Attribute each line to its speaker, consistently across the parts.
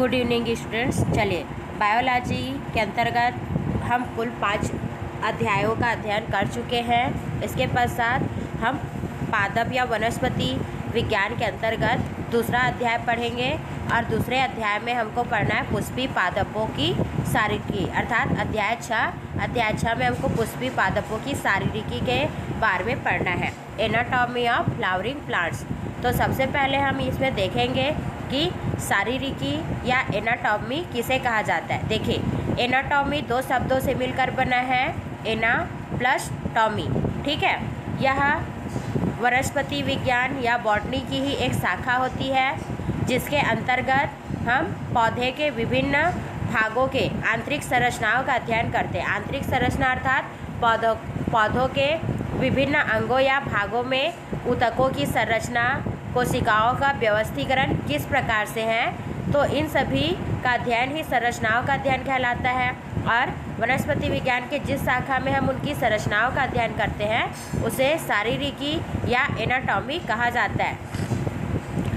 Speaker 1: Good evening students. चलिए, biology के अंतर्गत हम कुल पाँच अध्यायों का अध्ययन कर चुके हैं। इसके पश्चात हम पादप या वनस्पति विज्ञान के अंतर्गत दूसरा अध्याय पढ़ेंगे और दूसरे अध्याय में हमको पढ़ना है पुष्पी पादपों की शारीरिकी। अर्थात अध्याय छः अध्याय छः में हमको पुष्पी पादपों की शारीरिकी के बारे में पढ़ना है। एनाटॉमी ऑफ़ फ्लावरिंग प्लांट्स तो सबसे पहले हम इसमें देखेंगे कि शारीरिकी या एनाटॉमी किसे कहा जाता है? देखिए एनाटॉमी दो शब्दों से मिलकर बना है एना प्लस टॉमी ठीक है? यह वनस्पति विज्ञान या बॉटनी की ही एक शाखा होती है, जिसके अंतर्गत हम पौधे के विभिन्न भागों के आंतरिक संरचनाओं का अध्ययन करते हैं। आंतरिक संरचना अर्थात पौधों पौधों के विभिन्न अंगों या भागों में ऊतकों की संरचना कोशिकाओं का व्यवस्थीकरण किस प्रकार से है? तो इन सभी का अध्ययन ही संरचनाओं का अध्ययन कहलाता है। और वनस्पति विज्ञान के जिस शाखा में हम उनकी संरचनाओं का अध्ययन करते हैं, उसे शारीरिकी या एनाटॉमी कहा जाता है।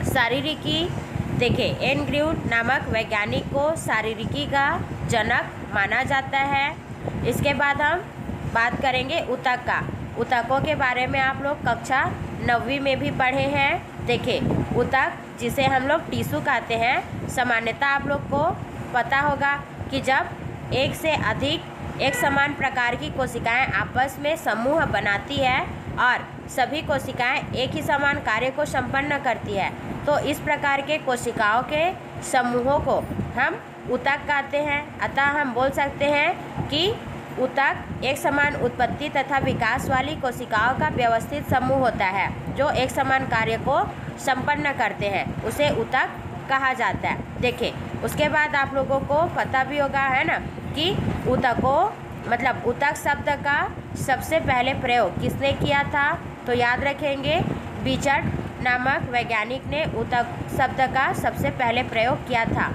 Speaker 1: शारीरिकी देखें एन नामक वैज्ञानिक को शारीरिकी का जनक माना जाता है। इसके बाद हम बात करेंगे उतक का। उतकों के बारे में आप लोग कक्षा नवीं में भी पढ़े हैं। देखिए, उतक, जिसे हम लोग टीसू कहते हैं, सामान्यतः आप लोग को पता होगा कि जब एक से अधिक एक समान प्रकार की कोशिकाएँ आपस में समूह बनाती है और सभी कोशिकाएँ एक ही समान कार्य को संपन्न करती है तो इस प्रकार के कोशिकाओं के समूहों को हम उतक कहते हैं। अतः हम बोल सकते हैं कि उतक एक समान उत्पत्ति तथा विकास वाली कोशिकाओं का व्यवस्थित समूह होता है, जो एक समान कार्य को संपन्न करते हैं, उसे उतक कहा जाता है। देखिए, उसके बाद आप लोगों को पता भी होगा, है ना, कि उतकों मतलब उतक शब्द का सबसे पहले प्रयोग किसने किया था? तो याद रखेंगे, बिचट नामक वैज्ञानिक ने उतक शब्द का सबसे पहले प्रयोग किया था।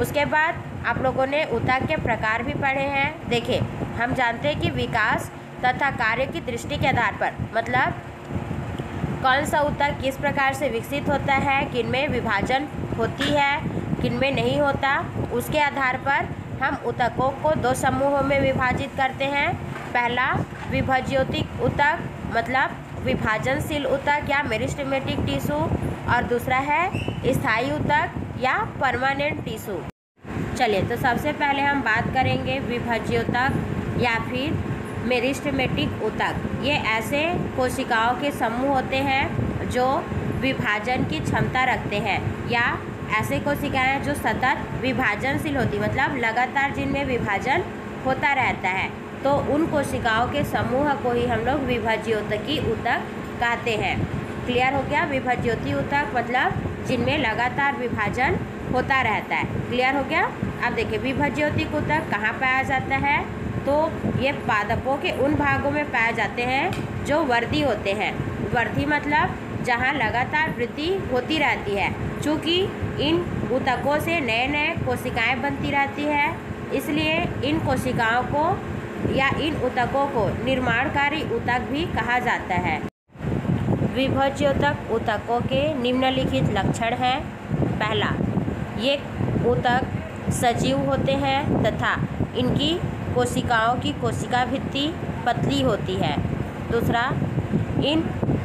Speaker 1: उसके बाद आप लोगों ने उतक के प्रकार भी पढ़े हैं। देखिए, हम जानते हैं कि विकास तथा कार्य की दृष्टि के आधार पर मतलब कौन सा उत्तर किस प्रकार से विकसित होता है, किन में विभाजन होती है, किन में नहीं होता, उसके आधार पर हम उतकों को दो समूहों में विभाजित करते हैं। पहला, विभज्योतिक उतक मतलब विभाजनशील उतक या मेरिस्टमेटिक टिश्यू, और दूसरा है स्थायी उतक या परमानेंट टिश्यू। चलिए तो सबसे पहले हम बात करेंगे विभज्योतक या फिर मेरिस्टमेटिक उतक ये ऐसे कोशिकाओं के समूह होते हैं जो विभाजन की क्षमता रखते हैं या ऐसे कोशिकाएँ जो सतत विभाजनशील होती मतलब लगातार जिनमें विभाजन होता रहता है। तो उन कोशिकाओं के समूह को ही हम लोग विभज्योतकी उतक कहते हैं। क्लियर हो गया? विभज्योति उतक मतलब जिनमें लगातार विभाजन होता रहता है। क्लियर हो गया? अब देखिए विभज्योतिक उतक कहाँ पाया जाता है? तो ये पादपों के उन भागों में पाए जाते हैं जो वर्दी होते हैं। वर्दी मतलब जहाँ लगातार वृद्धि होती रहती है, चूँकि इन उतकों से नए नए कोशिकाएँ बनती रहती है। इसलिए इन कोशिकाओं को या इन उतकों को निर्माणकारी उतक भी कहा जाता है। विभज्योतक उतकों के निम्नलिखित लक्षण हैं। पहला ये ऊतक सजीव होते हैं तथा इनकी कोशिकाओं की कोशिका भित्ति पतली होती है। दूसरा, इन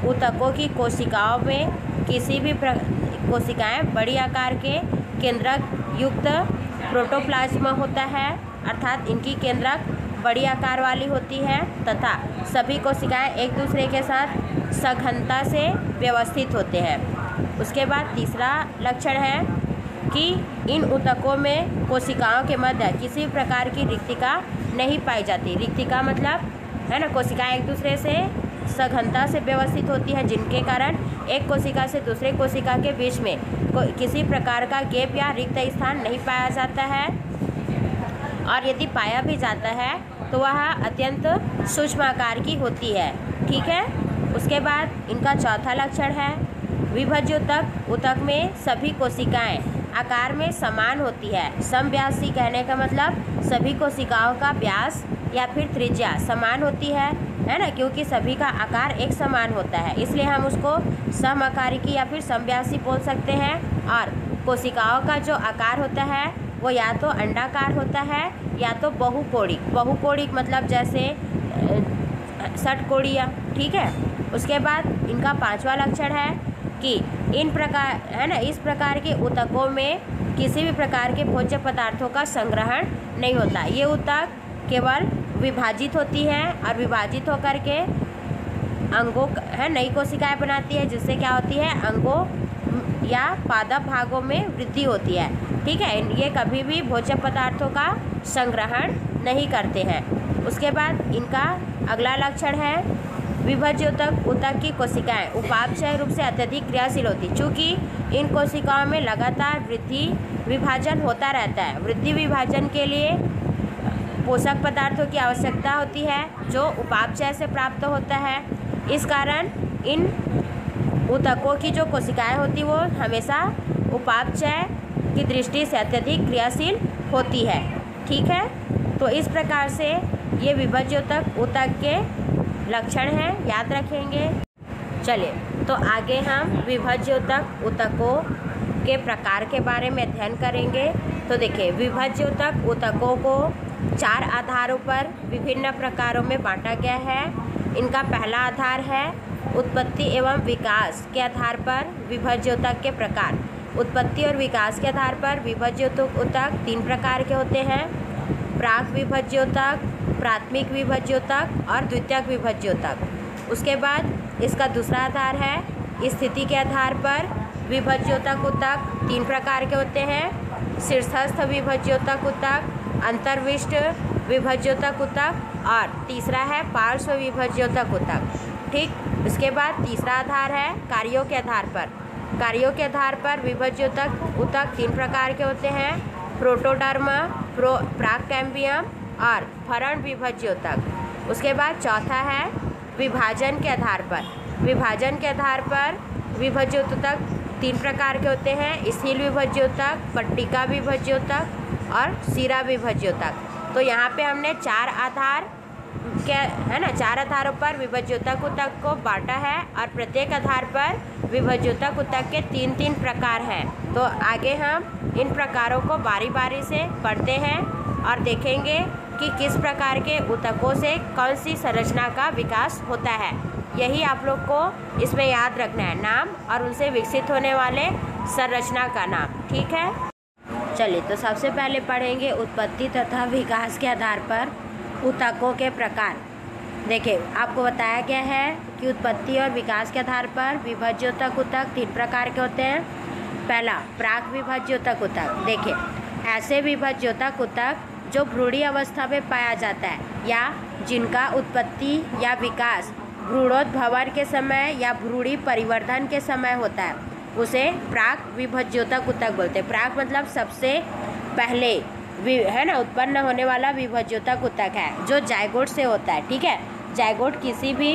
Speaker 1: ऊतकों की कोशिकाओं में किसी भी कोशिकाएँ बड़ी आकार के केंद्रक युक्त प्रोटोप्लाज्मा होता है, अर्थात इनकी केंद्रक बड़ी आकार वाली होती है तथा सभी कोशिकाएँ एक दूसरे के साथ सघनता से व्यवस्थित होते हैं। उसके बाद तीसरा लक्षण है कि इन उतकों में कोशिकाओं के मध्य किसी प्रकार की रिक्तिका नहीं पाई जाती। रिक्तिका मतलब है ना कोशिकाएँ एक दूसरे से सघनता से व्यवस्थित होती है, जिनके कारण एक कोशिका से दूसरे कोशिका के बीच में किसी प्रकार का गैप या रिक्त स्थान नहीं पाया जाता है। और यदि पाया भी जाता है तो वह अत्यंत सूक्ष्म आकार की होती है। ठीक है? उसके बाद इनका चौथा लक्षण है विभज्य उतक उतक में सभी कोशिकाएँ। आकार में समान होती है। समव्यासी कहने का मतलब सभी कोशिकाओं का व्यास या फिर त्रिज्या समान होती है है ना? क्योंकि सभी का आकार एक समान होता है। इसलिए हम उसको सम आकार की या फिर समव्यासी बोल सकते हैं। और कोशिकाओं का जो आकार होता है, वो या तो अंडाकार होता है या तो बहुकोणिक। बहुकोणिक मतलब जैसे षटकोणीय, ठीक है? उसके बाद इनका पांचवा लक्षण है कि इन प्रकार, है ना, इस प्रकार के उतकों में किसी भी प्रकार के भोज्य पदार्थों का संग्रहण नहीं होता। ये उतक केवल विभाजित होती है और विभाजित होकर के अंगों है, नई कोशिकाएँ बनाती है, जिससे क्या होती है, अंगों या पादप भागों में वृद्धि होती है। ठीक है? ये कभी भी भोज्य पदार्थों का संग्रहण नहीं करते हैं। उसके बाद इनका अगला लक्षण है विभज्य उतक की कोशिकाएँ उपापचय रूप से अत्यधिक क्रियाशील होती चूँकि इन कोशिकाओं में लगातार वृद्धि विभाजन होता रहता है, वृद्धि विभाजन के लिए पोषक पदार्थों की आवश्यकता होती है, जो उपापचय से प्राप्त होता है। इस कारण इन उतकों की जो कोशिकाएँ होती वो हमेशा उपापचय की दृष्टि से अत्यधिक क्रियाशील होती है। ठीक है? तो इस प्रकार से ये विभज्य उतक उतक के लक्षण हैं, याद रखेंगे। चलिए तो आगे हम विभज्य उतक, उतकों के प्रकार के बारे में अध्ययन करेंगे। तो देखिए, विभज्य उतक, उतकों को चार आधारों पर विभिन्न प्रकारों में बांटा गया है। इनका पहला आधार है उत्पत्ति एवं विकास के आधार पर विभज्योतक के प्रकार। उत्पत्ति और विकास के आधार पर विभज्योतक तीन प्रकार के होते हैं। प्राक विभज्योतक प्राथमिक विभज्योतक और द्वितीयक विभज्योतक उसके बाद इसका दूसरा आधार है। स्थिति के आधार पर विभज्योतक उतक तीन प्रकार के होते हैं। शीर्षस्थ विभज्योतक उतक, अंतर्विष्ट विभज्योतक उतक और तीसरा है पार्श्व विभज्योतक उतक। ठीक, उसके बाद तीसरा आधार है कार्यों के आधार पर। कार्यों के आधार पर विभज्योतक उतक तीन प्रकार के होते हैं। प्रोटोडर्मा, प्रो प्राकैम्बियम और फरण विभज्योतक उसके बाद चौथा है विभाजन के आधार पर। विभाजन के आधार पर विभज्योतक तीन प्रकार के होते हैं, स्थिल विभज्योतक पट्टिका विभज्योतक और सिरा विभज्योतक तो यहाँ पे हमने चार आधार के, है ना, चार आधारों पर विभज्योतक उतक को बांटा है और प्रत्येक आधार पर विभज्योतक उतक के तीन तीन प्रकार हैं। तो आगे हम इन प्रकारों को बारी बारी से पढ़ते हैं और देखेंगे कि किस प्रकार के उतकों से कौन सी संरचना का विकास होता है। यही आप लोग को इसमें याद रखना है। नाम और उनसे विकसित होने वाले संरचना का नाम, ठीक है? चलिए तो सबसे पहले पढ़ेंगे उत्पत्ति तथा विकास के आधार पर उतकों के प्रकार। देखिए, आपको बताया गया है कि उत्पत्ति और विकास के आधार पर विभज्योतक उतक तीन प्रकार के होते हैं। पहला, प्राक विभज्योतक उतक देखिए, ऐसे विभज्योतक उतक जो भ्रूणी अवस्था में पाया जाता है, या जिनका उत्पत्ति या विकास भ्रूणोद्भवन के समय या भ्रूणी परिवर्धन के समय होता है, उसे प्राक विभज्योतक उतक बोलते हैं। प्राक मतलब सबसे पहले है ना, उत्पन्न होने वाला विभज्योतक उतक है, जो जायगोट से होता है, ठीक है? जायगोट किसी भी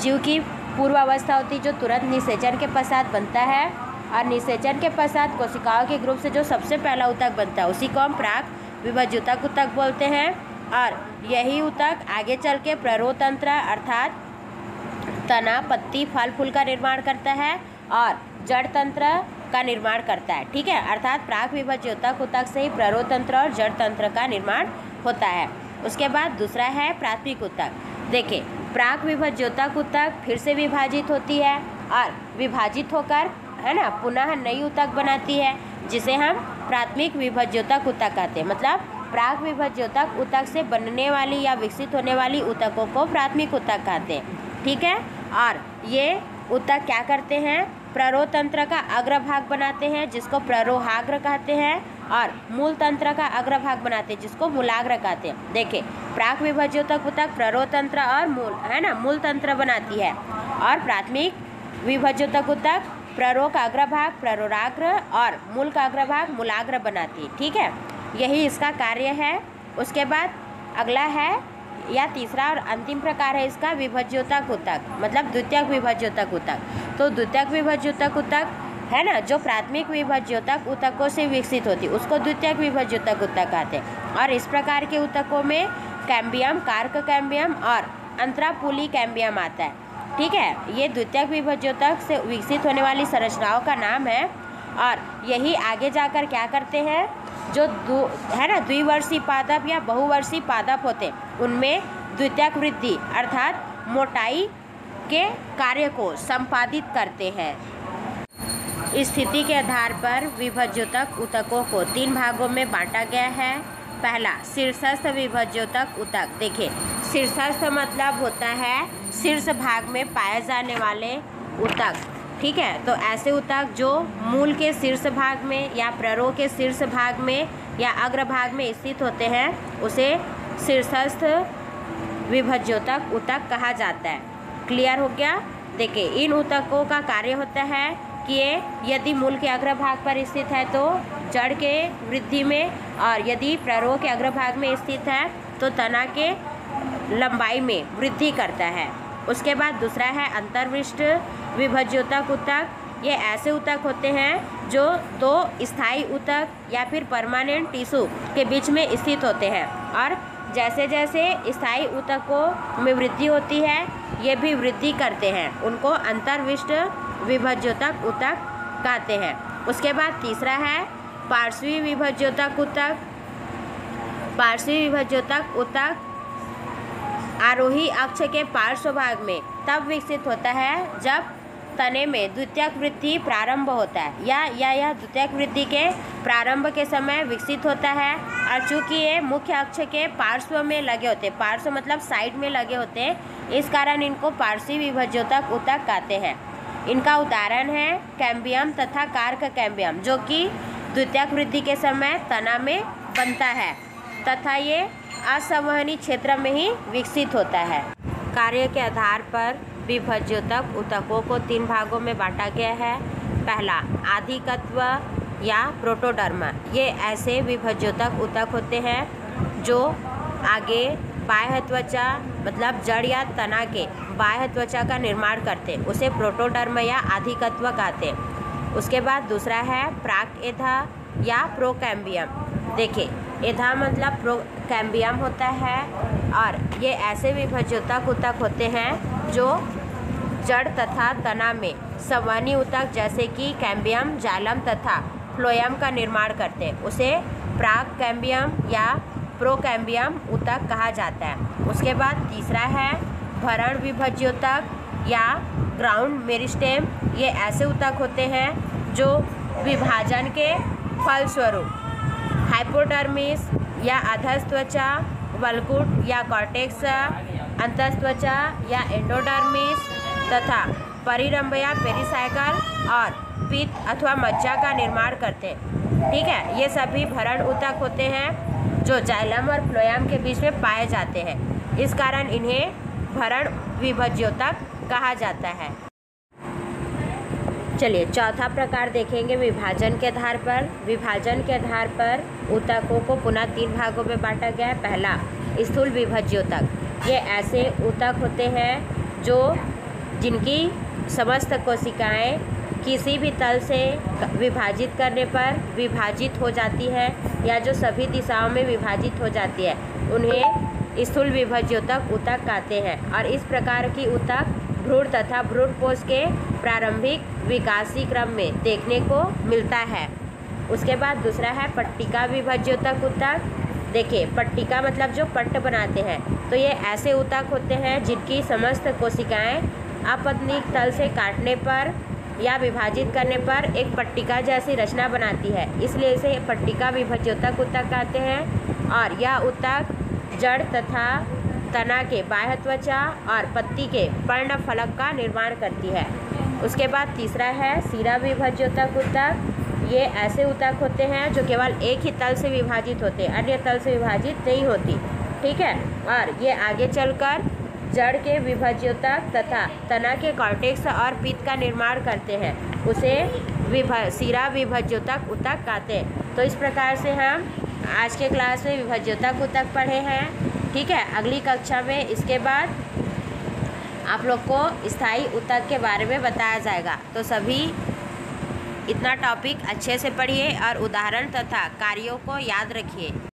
Speaker 1: जीव की पूर्व अवस्था होती है, जो तुरंत निषेचन के पश्चात बनता है, और निषेचन के पश्चात कोशिकाओं के ग्रुप से जो सबसे पहला उतक बनता है, उसी को हम प्राक विभज्योतक उतक बोलते हैं और यही उतक आगे चल के प्ररोतंत्र अर्थात तना पत्ती फल फूल का निर्माण करता है और जड़ तंत्र का निर्माण करता है, ठीक है? अर्थात प्राक विभज्योतक उतक से ही प्ररोतंत्र और जड़ तंत्र का निर्माण होता है। उसके बाद दूसरा है प्राथमिक उतक। देखिए, प्राक विभज्योतक उतक फिर से विभाजित होती है और विभाजित होकर, है ना, पुनः नई उतक बनाती है, जिसे हम प्राथमिक विभज्योतक उतक कहते हैं। मतलब प्राक विभज्योतक उतक से बनने वाली या विकसित होने वाली उतकों को प्राथमिक उतक कहते हैं। ठीक है? और ये उतक क्या करते हैं? प्ररोतंत्र का अग्रभाग बनाते हैं, जिसको प्ररोहाग्र कहते हैं, और मूल तंत्र का अग्रभाग बनाते हैं, जिसको मूलाग्र कहते हैं। देखिए प्राक विभज्योतक तक प्ररोतंत्र और मूल, है ना? मूल तंत्र बनाती है। और प्राथमिक विभज्योतक तक प्ररो का अग्रभाग प्ररोराग्र और मूल का अग्रभाग मूलाग्र बनाती है, ठीक है? यही इसका कार्य है। उसके बाद अगला है, या तीसरा और अंतिम प्रकार है इसका विभज्योतक उतक मतलब द्वितीयक विभज्योतक उतक तो द्वितीयक विभज्योतक उतक है ना, जो प्राथमिक विभज्योतक उतकों से विकसित होती उसको द्वितीयक विभज्योतक उतक कहते हैं। और इस प्रकार के उतकों में कैम्बियम, कार्क कैम्बियम और अंतरापुली कैम्बियम आता है। ठीक है, ये द्वितीयक विभज्योतक से विकसित होने वाली संरचनाओं का नाम है। और यही आगे जाकर क्या करते हैं, जो है ना द्विवर्षीय पादप या बहुवर्षीय पादप होते हैं, उनमें द्वितीयक वृद्धि अर्थात मोटाई के कार्य को संपादित करते हैं। स्थिति के आधार पर विभज्योतक उतकों को तीन भागों में बांटा गया है। पहला, शीर्षस्थ विभज्योतक उतक देखिए, शीर्षस्थ मतलब होता है शीर्ष भाग में पाए जाने वाले उतक, ठीक है? तो ऐसे उतक जो मूल के शीर्ष भाग में या प्ररोह के शीर्ष भाग में या अग्रभाग में स्थित होते हैं, उसे शीर्षस्थ विभज्योतक उतक कहा जाता है। क्लियर हो गया? देखिए, इन उतकों का कार्य होता है कि ये यदि मूल के अग्रभाग पर स्थित है तो जड़ के वृद्धि में और यदि प्ररोह के अग्रभाग में स्थित है तो तना के लंबाई में वृद्धि करता है। उसके बाद दूसरा है अंतर्विष्ट विभज्योतक उतक ये ऐसे उतक होते हैं जो दो स्थायी उतक या फिर परमानेंट टिश्यू के बीच में स्थित होते हैं। और जैसे जैसे स्थायी उतकों में वृद्धि होती है, ये भी वृद्धि करते हैं। उनको अंतर्विष्ट विभज्योतक उतक कहते हैं। उसके बाद तीसरा है पार्श्वी विभज्योतक उतक पार्श्वी विभज्योतक उतक आरोही अक्ष के पार्श्व भाग में तब विकसित होता है जब तने में द्वितीयक वृद्धि प्रारंभ होता है। या या यह द्वितीयक वृद्धि के प्रारंभ के समय विकसित होता है और चूँकि ये मुख्य अक्ष के पार्श्व में लगे होते हैं, पार्श्व मतलब साइड में लगे होते हैं, इस कारण इनको पार्श्वी विभज्योतक उतक कहते हैं। इनका उदाहरण है कैम्बियम तथा कार्क कैम्बियम, जो कि द्वितीयक वृद्धि के समय तना में बनता है। तथा ये असंवहनी क्षेत्र में ही विकसित होता है। कार्य के आधार पर विभज्योतक उतकों को तीन भागों में बांटा गया है। पहला, आधिकत्व या प्रोटोडर्मा। ये ऐसे विभज्योतक उतक होते हैं जो आगे बाह्य त्वचा मतलब जड़ या तना के बाह्य त्वचा का निर्माण करते हैं। उसे प्रोटोडर्म या आधिकत्व कहते हैं। उसके बाद दूसरा है प्राक एधा या प्रोकैम्बियम। देखिए, एधा मतलब प्रोकैम्बियम होता है और ये ऐसे विभज्योतक उतक होते हैं जो जड़ तथा तना में सवानी उतक जैसे कि कैम्बियम, जालम तथा फ्लोयम का निर्माण करते हैं। उसे प्राग कैम्बियम या प्रोकैम्बियम उतक कहा जाता है। उसके बाद तीसरा है भरण विभज्योतक या ग्राउंड मेरिस्टेम। ये ऐसे उतक होते हैं जो विभाजन के फलस्वरूप। हाइपोडर्मिस या अधस्त्वचा वलकुट या कॉर्टेक्स अंतस्त्वचा या एंडोडर्मिस तथा परिरंभ या पेरिसाइकल और पित्त अथवा मज्जा का निर्माण करते हैं। ठीक है? ये सभी भरण उतक होते हैं, जो जाइलम और फ्लोयम के बीच में पाए जाते हैं। इस कारण इन्हें भरण विभज्योतक कहा जाता है। चलिए, चौथा प्रकार देखेंगे विभाजन के आधार पर। विभाजन के आधार पर उतकों को पुनः तीन भागों में बांटा गया है। पहला, स्थूल विभज्योतक ये ऐसे उतक होते हैं जो जिनकी समस्त कोशिकाएँ किसी भी तल से विभाजित करने पर विभाजित हो जाती है या जो सभी दिशाओं में विभाजित हो जाती है, उन्हें स्थूल विभज्योतक उतक कहते हैं। और इस प्रकार की उतक भ्रूण तथा भ्रूण कोष के प्रारंभिक विकासी क्रम में देखने को मिलता है। उसके बाद दूसरा है पट्टिका विभज्योतक उतक देखिए, पट्टिका मतलब जो पट्ट बनाते हैं तो ये ऐसे उतक होते हैं जिनकी समस्त कोशिकाएँ अपतनिक तल से काटने पर या विभाजित करने पर एक पट्टिका जैसी रचना बनाती है। इसलिए इसे पट्टिका विभज्योतक उत्तक कहते हैं और यह उत्तक जड़ तथा तना के बाह्य त्वचा और पत्ती के पर्ण फलक का निर्माण करती है। उसके बाद तीसरा है, सीरा विभज्योतक उत्तक ये ऐसे उतक होते हैं जो केवल एक ही तल से विभाजित होते हैं अन्य तल से विभाजित नहीं होती, ठीक है? और ये आगे चलकर जड़ के विभज्योतक तथा तना के कॉर्टेक्स और पित्त का निर्माण करते हैं। उसे विभ, सिरा विभज्योतक उतक कहते हैं। तो इस प्रकार से हम आज के क्लास में विभज्योतक उतक पढ़े हैं। ठीक है, अगली कक्षा में इसके बाद आप लोग को स्थायी उत्तक के बारे में बताया जाएगा। तो सभी इतना टॉपिक अच्छे से पढ़िए और उदाहरण तथा कार्यों को याद रखिए।